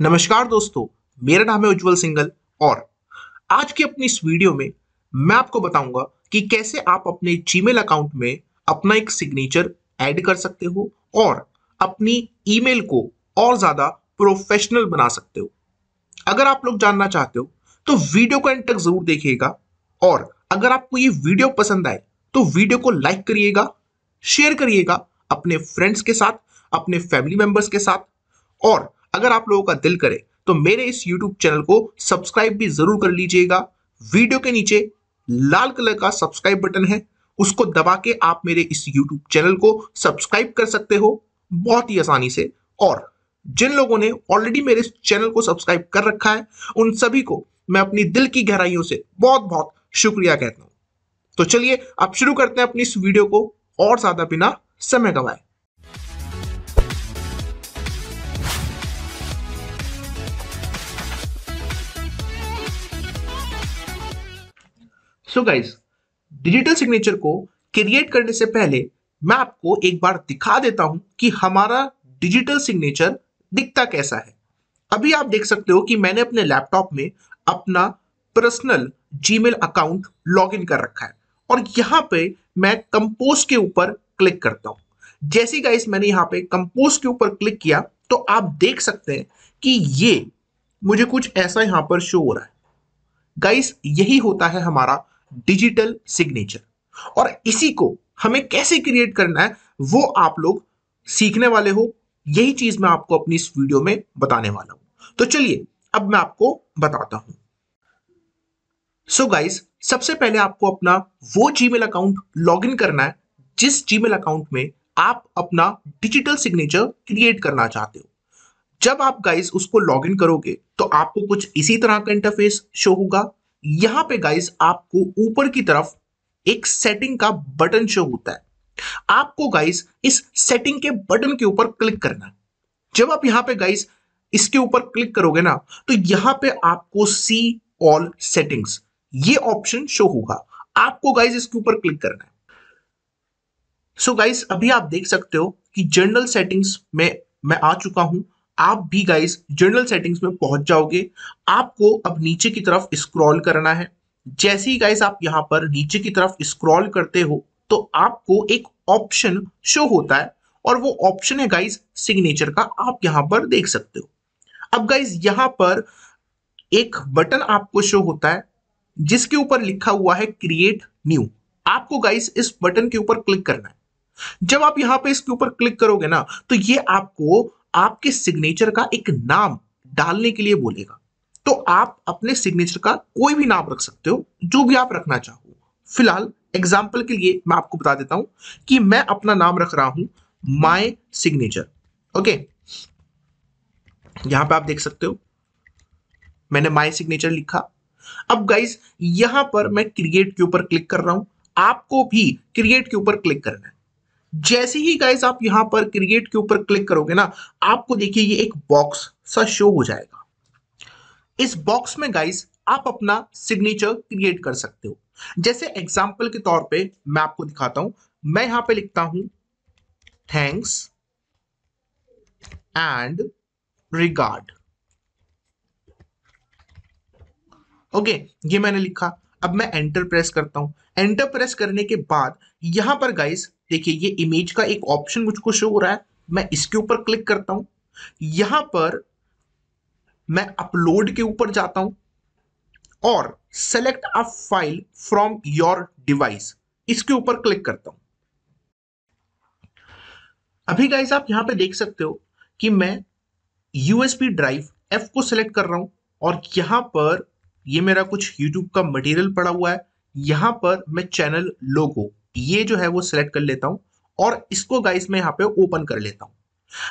नमस्कार दोस्तों, मेरा नाम है उज्जवल सिंगल और आज की अपनी इस वीडियो में मैं आपको बताऊँगा कि कैसे आप अपने जीमेल अकाउंट में अपना एक सिग्नेचर ऐड कर सकते हो और अपनी ईमेल को और ज़्यादा प्रोफेशनल बना सकते हो। अगर आप लोग जानना चाहते हो तो वीडियो को एंड तक ज़रूर देखिएगा और अगर आपको ये वीडियो पसंद आए तो वीडियो को लाइक करिएगा शेयर करिएगा अपने फ्रेंड्स के साथ, अपने फैमिली मेंबर्स के साथ और अगर आप लोगों का दिल करे तो मेरे इस YouTube चैनल को सब्सक्राइब भी ज़रूर कर लीजिएगा। वीडियो के नीचे लाल कलर का सब्सक्राइब बटन है, उसको दबा के आप मेरे इस YouTube चैनल को सब्सक्राइब कर सकते हो बहुत ही आसानी से। और जिन लोगों ने ऑलरेडी मेरे इस चैनल को सब्सक्राइब कर रखा है, उन सभी को मैं अपनी दिल की गहराइयों से बहुत बहुत शुक्रिया कहता हूँ। तो चलिए, अब शुरू करते हैं अपनी इस वीडियो को और ज़्यादा बिना समय गवाए। सो गाइस डिजिटल सिग्नेचर को क्रिएट करने से पहले मैं आपको एक बार दिखा देता हूँ कि हमारा डिजिटल सिग्नेचर दिखता कैसा है। अभी आप देख सकते हो कि मैंने अपने लैपटॉप में अपना पर्सनल जीमेल अकाउंट लॉगिन कर रखा है। और यहाँ पे मैं कंपोज के ऊपर क्लिक करता हूँ। जैसे गाइस मैंने यहाँ पे कंपोज के ऊपर क्लिक किया तो आप देख सकते हैं कि ये मुझे कुछ ऐसा यहाँ पर शो हो रहा है। गाइस यही होता है हमारा डिजिटल सिग्नेचर। और इसी को हमें कैसे क्रिएट करना है, वो आप लोग सीखने वाले हो। यही चीज़ मैं आपको अपनी इस वीडियो में बताने वाला हूँ। तो चलिए, अब मैं आपको बताता हूँ। सो so गाइस सबसे पहले आपको अपना वो जीमेल अकाउंट लॉगिन करना है, जिस जीमेल अकाउंट में आप अपना डिजिटल सिग्नेचर क्रिएट करना चाहते हो। जब आप गाइस उसको लॉगिन करोगे तो आपको कुछ इसी तरह का इंटरफेस शो होगा। यहाँ पे गाइस आपको ऊपर की तरफ़ एक सेटिंग का बटन शो होता है। आपको गाइस इस सेटिंग के बटन के ऊपर क्लिक करना जब आप यहाँ पे गाइस इसके ऊपर क्लिक करोगे ना तो यहाँ पे आपको सी ऑल सेटिंग्स ये ऑप्शन शो होगा। आपको गाइस इसके ऊपर क्लिक करना है। सो so गाइस अभी आप देख सकते हो कि जनरल सेटिंग्स में, मैं आ चुका हूँ। आप भी गाइस जनरल सेटिंग्स में पहुँच जाओगे। आपको अब नीचे की तरफ़ स्क्रॉल करना है। जैसे ही गाइस आप यहाँ पर नीचे की तरफ़ स्क्रॉल करते हो तो आपको एक ऑप्शन शो होता है और वो ऑप्शन है गाइस सिग्नेचर का। आप यहाँ पर देख सकते हो। अब गाइस यहाँ पर एक बटन आपको शो होता है, जिसके ऊपर लिखा हुआ है क्रिएट न्यू आपको गाइस इस बटन के ऊपर क्लिक करना है। जब आप यहाँ पे इसके ऊपर क्लिक करोगे ना तो ये आपको आपके सिग्नेचर का एक नाम डालने के लिए बोलेगा। तो आप अपने सिग्नेचर का कोई भी नाम रख सकते हो, जो भी आप रखना चाहो। फ़िलहाल एग्ज़ाम्पल के लिए मैं आपको बता देता हूँ कि मैं अपना नाम रख रहा हूँ माई सिग्नेचर ओके यहाँ पे आप देख सकते हो, मैंने माई सिग्नेचर लिखा। अब गाइज़ यहाँ पर मैं क्रिएट के ऊपर क्लिक कर रहा हूँ। आपको भी क्रिएट के ऊपर क्लिक करना है। जैसे ही गाइस आप यहाँ पर क्रिएट के ऊपर क्लिक करोगे ना, आपको देखिए ये एक बॉक्स सा शो हो जाएगा। इस बॉक्स में गाइस आप अपना सिग्नेचर क्रिएट कर सकते हो। जैसे एग्ज़ाम्पल के तौर पे मैं आपको दिखाता हूँ। मैं यहाँ पे लिखता हूँ थैंक्स एंड रिगार्ड ओके ये मैंने लिखा। अब मैं एंटर प्रेस करता हूँ। एंटर प्रेस करने के बाद, यहाँ पर गाइस देखिए, ये इमेज का एक ऑप्शन मुझको शो हो रहा है। मैं इसके ऊपर क्लिक करता हूँ। यहाँ पर मैं अपलोड के ऊपर जाता हूँ और select a file from your device इसके ऊपर क्लिक करता हूँ। अभी गाइस आप यहाँ पे देख सकते हो कि मैं यूएसबी ड्राइव एफ़ को सिलेक्ट कर रहा हूँ और यहाँ पर ये मेरा कुछ यूट्यूब का मटेरियल पड़ा हुआ है। यहाँ पर मैं चैनल लोगो ये जो है वो सिलेक्ट कर लेता हूँ और इसको गाइस मैं यहाँ पे ओपन कर लेता हूँ।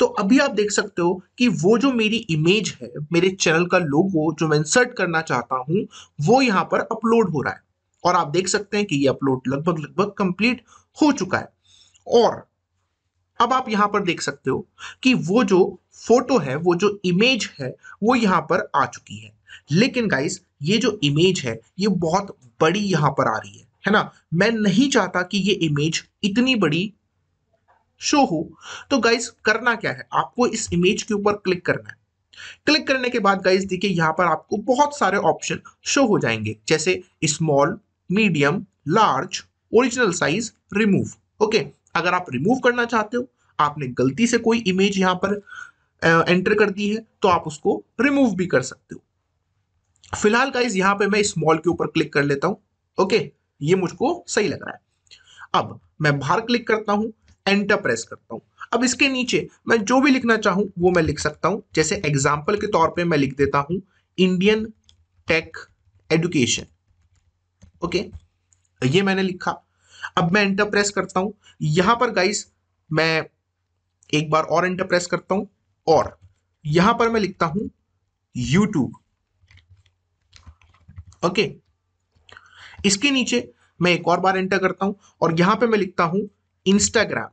तो अभी आप देख सकते हो कि वो जो मेरी इमेज है, मेरे चैनल का लोगो जो मैं इंसर्ट करना चाहता हूँ, वो यहाँ पर अपलोड हो रहा है। और आप देख सकते हैं कि ये अपलोड लगभग लगभग कंप्लीट हो चुका है। और अब आप यहाँ पर देख सकते हो कि वो जो फ़ोटो है, वो जो इमेज है, वो यहाँ पर आ चुकी है। लेकिन गाइस ये जो इमेज है, ये बहुत बड़ी यहाँ पर आ रही है है ना? मैं नहीं चाहता कि ये इमेज इतनी बड़ी शो हो। तो गाइस करना क्या है? आपको इस इमेज के ऊपर क्लिक करना है। क्लिक करने के बाद गाइस देखिए यहाँ पर आपको बहुत सारे ऑप्शन शो हो जाएँगे, जैसे small medium large original size remove okay अगर आप रिमूव करना चाहते हो, आपने गलती से कोई इमेज यहाँ पर एंटर कर दी है तो आप उसको रिमूव भी कर सकते हो। फ़िलहाल गाइज़ यहाँ पे मैं स्मॉल के ऊपर क्लिक कर लेता हूँ। ओके ये मुझको सही लग रहा है। अब मैं बाहर क्लिक करता हूँ एंटर प्रेस करता हूँ। अब इसके नीचे मैं जो भी लिखना चाहूँ, वो मैं लिख सकता हूँ। जैसे एग्ज़ाम्पल के तौर पे मैं लिख देता हूँ इंडियन टेक एडुकेशन ओके ये मैंने लिखा। अब मैं एंटर प्रेस करता हूँ। यहाँ पर गाइस मैं एक बार और एंटर प्रेस करता हूँ। और यहाँ पर मैं लिखता हूँ यूट्यूब ओके? इसके नीचे मैं एक और बार एंटर करता हूँ और यहाँ पे मैं लिखता हूँ इंस्टाग्राम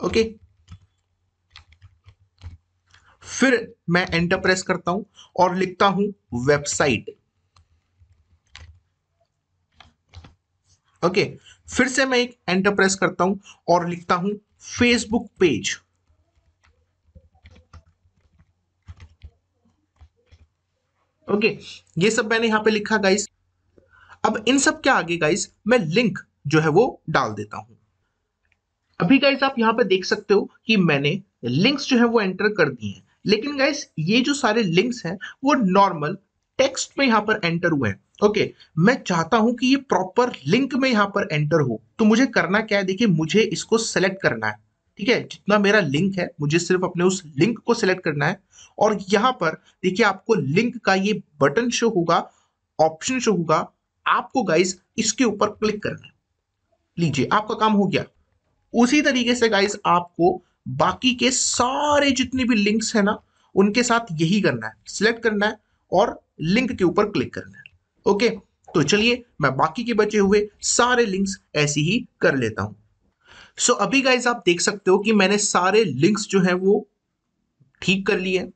ओके? फिर मैं एंटर प्रेस करता हूँ और लिखता हूँ वेबसाइट ओके? फिर से मैं एक एंटर प्रेस करता हूँ और लिखता हूँ फेसबुक पेज ओके ये सब मैंने यहाँ पे लिखा गाइस अब इन सब के आगे गाइस मैं लिंक जो है वो डाल देता हूँ. अभी गाइस आप यहाँ पे देख सकते हो कि मैंने लिंक्स जो है वो एंटर कर दिए हैं. लेकिन गाइस ये जो सारे लिंक्स हैं, वो नॉर्मल टेक्स्ट में यहाँ पर एंटर हुए हैं. ओके मैं चाहता हूँ कि ये प्रॉपर लिंक में यहाँ पर एंटर हो. तो मुझे करना क्या है? देखिए, मुझे इसको सेलेक्ट करना है. ठीक है, जितना मेरा लिंक है, मुझे सिर्फ़ अपने उस लिंक को सिलेक्ट करना है। और यहाँ पर देखिए, आपको लिंक का ये बटन शो होगा ऑप्शन शो होगा। आपको गाइस इसके ऊपर क्लिक करना है। लीजिए, आपका काम हो गया। उसी तरीके से गाइस आपको बाकी के सारे जितने भी लिंक्स है ना, उनके साथ यही करना है। सिलेक्ट करना है और लिंक के ऊपर क्लिक करना है। ओके तो चलिए, मैं बाकी के बचे हुए सारे लिंक्स ऐसे ही कर लेता हूँ। सो so, अभी गाइज़ आप देख सकते हो कि मैंने सारे लिंक्स जो है वो ठीक कर लिए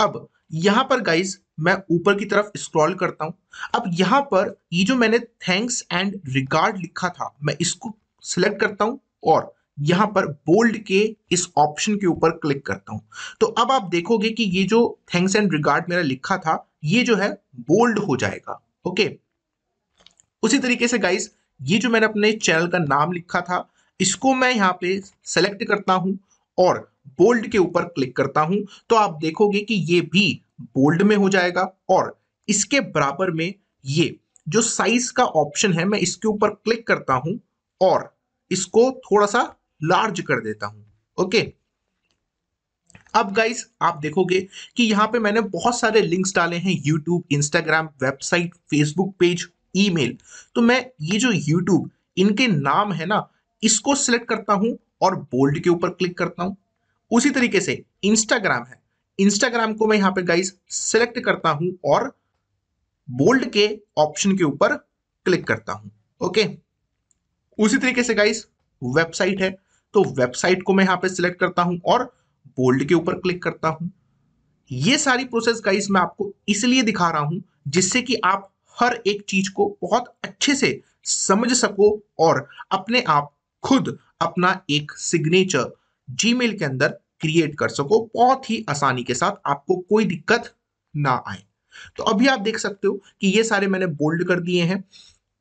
अब यहाँ पर गाइज़ मैं ऊपर की तरफ़ स्क्रॉल करता हूँ। अब यहाँ पर ये जो मैंने थैंक्स एंड रिगार्ड लिखा था मैं इसको सिलेक्ट करता हूँ और यहाँ पर बोल्ड के इस ऑप्शन के ऊपर क्लिक करता हूँ। तो अब आप देखोगे कि ये जो थैंक्स एंड रिगार्ड मेरा लिखा था ये जो है बोल्ड हो जाएगा ओके उसी तरीके से गाइज़ ये जो मैंने अपने चैनल का नाम लिखा था इसको मैं यहाँ पे सेलेक्ट करता हूँ और बोल्ड के ऊपर क्लिक करता हूँ। तो आप देखोगे कि ये भी बोल्ड में हो जाएगा और इसके बराबर में ये जो साइज़ का ऑप्शन है, मैं इसके ऊपर क्लिक करता हूँ और इसको थोड़ा सा लार्ज कर देता हूँ। ओके? अब गाइस आप देखोगे कि यहाँ पे मैंने बहुत सारे लिंक्स डाले हैं YouTube Instagram website Facebook page email तो मैं ये जो यूट्यूब इनके नाम है ना इसको सिलेक्ट करता हूँ और बोल्ड के ऊपर क्लिक करता हूँ। उसी तरीके से इंस्टाग्राम है। इंस्टाग्राम को मैं यहाँ पे गाइस सिलेक्ट करता हूँ और बोल्ड के ऑप्शन के ऊपर क्लिक करता हूँ। ओके उसी तरीके से गाइस वेबसाइट है। तो वेबसाइट को मैं यहाँ पे सिलेक्ट करता हूँ और बोल्ड के ऊपर क्लिक करता हूँ। ये सारी प्रोसेस गाइस मैं आपको इसलिए दिखा रहा हूँ जिससे कि आप हर एक चीज़ को बहुत अच्छे से समझ सको और अपने आप खुद अपना एक सिग्नेचर जीमेल के अंदर क्रिएट कर सको। बहुत ही आसानी के साथ आपको कोई दिक्कत ना आए। तो अभी आप देख सकते हो कि ये सारे मैंने बोल्ड कर दिए हैं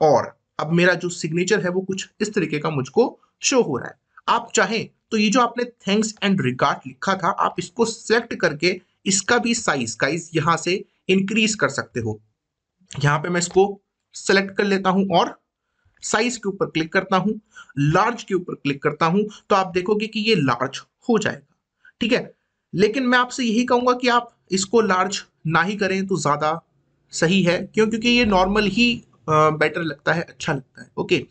और अब मेरा जो सिग्नेचर है वो कुछ इस तरीके का मुझको शो हो रहा है। आप चाहें तो ये जो आपने थैंक्स एंड रिगार्ड लिखा था, आप इसको सेलेक्ट करके इसका भी साइज़ गाइज़ यहाँ से इंक्रीज कर सकते हो। यहाँ पे मैं इसको सेलेक्ट कर लेता हूँ और साइज़ के ऊपर क्लिक करता हूँ लार्ज के ऊपर क्लिक करता हूँ तो आप देखोगे कि ये लार्ज हो जाएगा। ठीक है? लेकिन मैं आपसे यही कहूँगा कि आप इसको लार्ज ना ही करें तो ज़्यादा सही है, क्यों? क्योंकि ये नॉर्मल ही बेटर लगता है अच्छा लगता है। ओके?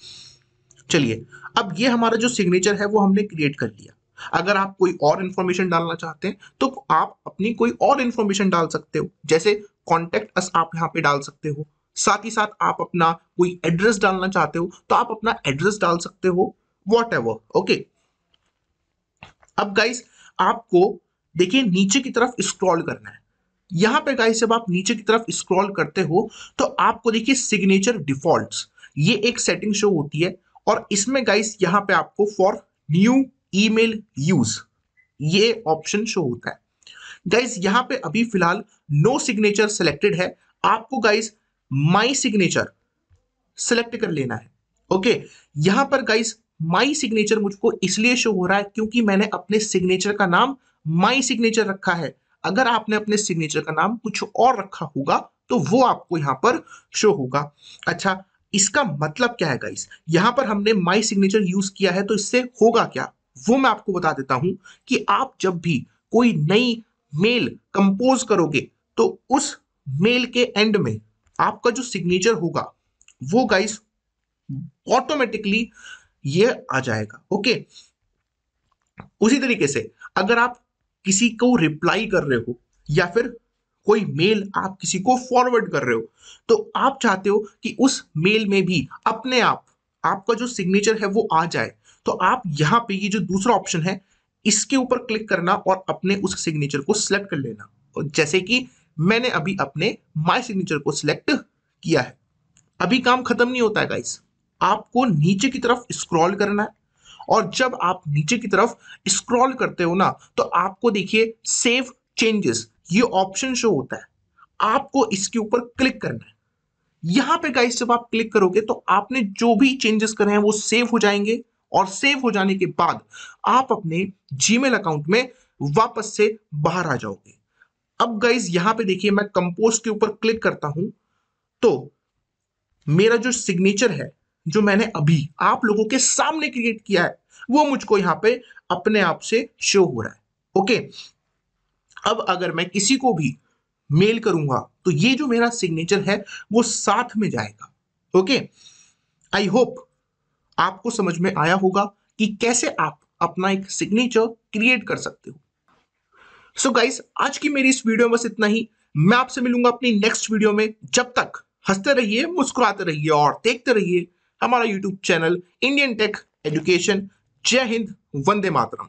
चलिए, अब ये हमारा जो सिग्नेचर है वो हमने क्रिएट कर लिया। अगर आप कोई और इंफॉर्मेशन डालना चाहते हैं तो आप अपनी कोई और इंफॉर्मेशन डाल सकते हो। जैसे कॉन्टेक्ट अस आप यहाँ पे डाल सकते हो। साथ ही साथ आप अपना कोई एड्रेस डालना चाहते हो तो आप अपना एड्रेस डाल सकते हो वॉट एवर ओके अब गाइस आपको, देखिए, नीचे की तरफ़ स्क्रॉल करना है। यहाँ पे गाइस जब आप नीचे की तरफ़ स्क्रॉल करते हो तो आपको देखिए सिग्नेचर डिफॉल्ट्स ये एक सेटिंग शो होती है और इसमें गाइस यहाँ पे आपको फॉर न्यू ईमेल यूज़ ये ऑप्शन शो होता है। गाइज़ यहाँ पे अभी फ़िलहाल नो सिग्नेचर सिलेक्टेड है। आपको गाइज़ माई सिग्नेचर सिलेक्ट कर लेना है। ओके यहाँ पर गाइस माई सिग्नेचर मुझको इसलिए शो हो रहा है क्योंकि मैंने अपने सिग्नेचर का नाम माई सिग्नेचर रखा है। अगर आपने अपने सिग्नेचर का नाम कुछ और रखा होगा तो वो आपको यहाँ पर शो होगा। अच्छा इसका मतलब क्या है गाइस यहाँ पर हमने माई सिग्नेचर यूज़ किया है तो इससे होगा क्या? वो मैं आपको बता देता हूँ कि आप जब भी कोई नई मेल कंपोज करोगे तो उस मेल के एंड में आपका जो सिग्नेचर होगा, वो गाइस ऑटोमेटिकली ये आ जाएगा ओके उसी तरीके से अगर आप किसी को रिप्लाई कर रहे हो या फिर कोई मेल आप किसी को फॉरवर्ड कर रहे हो तो आप चाहते हो कि उस मेल में भी अपने आप, आपका जो सिग्नेचर है वो आ जाए तो आप यहाँ पे ये जो दूसरा ऑप्शन है, इसके ऊपर क्लिक करना और अपने उस सिग्नेचर को सिलेक्ट कर लेना। और जैसे कि मैंने अभी अपने माई सिग्नेचर को सिलेक्ट किया है। अभी काम खत्म नहीं होता है गाइस आपको नीचे की तरफ़ स्क्रॉल करना है और जब आप नीचे की तरफ़ स्क्रॉल करते हो ना तो आपको देखिए सेव चेंजेस ये ऑप्शन शो होता है। आपको इसके ऊपर क्लिक करना है। यहाँ पे गाइस जब आप क्लिक करोगे तो आपने जो भी चेंजेस करे हैं, वो सेव हो जाएँगे और सेव हो जाने के बाद आप अपने जीमेल अकाउंट में वापस से बाहर आ जाओगे। अब गाइज़ यहाँ पे देखिए मैं कंपोज के ऊपर क्लिक करता हूँ तो मेरा जो सिग्नेचर है, जो मैंने अभी आप लोगों के सामने क्रिएट किया है, वो मुझको यहाँ पे अपने आप से शो हो रहा है ओके अब अगर मैं किसी को भी मेल करूँगा तो ये जो मेरा सिग्नेचर है, वो साथ में जाएगा ओके आई होप आपको समझ में आया होगा कि कैसे आप अपना एक सिग्नेचर क्रिएट कर सकते हो। सो so गाइस आज की मेरी इस वीडियो में बस इतना ही। मैं आपसे मिलूँगा अपनी नेक्स्ट वीडियो में। जब तक हँसते रहिए, मुस्कुराते रहिए और देखते रहिए हमारा YouTube channel Indian tech education जय हिंद, वंदे मातरम।